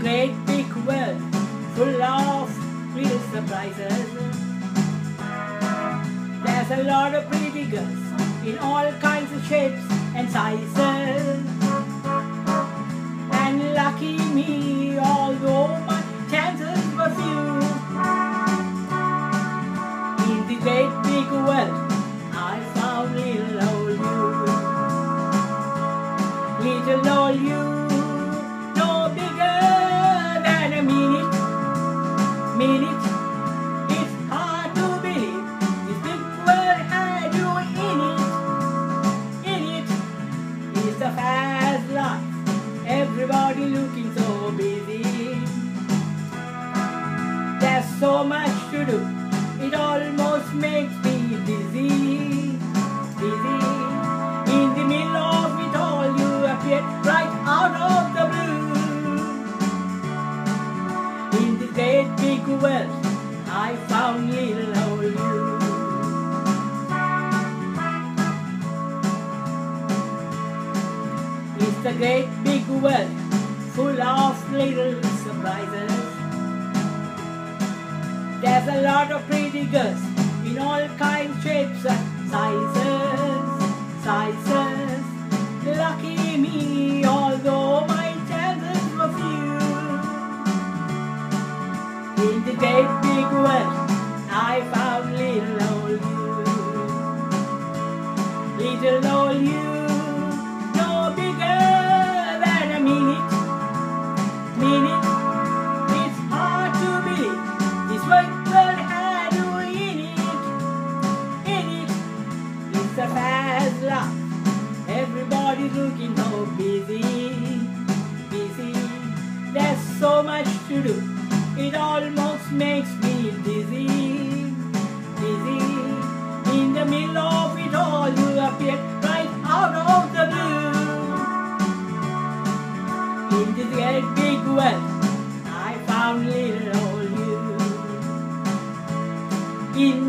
great big world full of little surprises. There's a lot of pretty girls in all kinds of shapes and sizes. And lucky me, although my chances were few. In the great big world, I found little old you. Little old you, Minute, it's hard to believe this big world had you in it. In it, it's a fast life. Everybody looking so busy. There's so much to do. It almost makes me dizzy. Dizzy. In the middle of it all, you appeared right out of world, I found little old you. It's a great big world full of little surprises. There's a lot of pretty girls in all kinds, shapes, and sizes. To do. It almost makes me dizzy, dizzy. In the middle of it all, you appear right out of the blue. In this great big world, I found little old you. In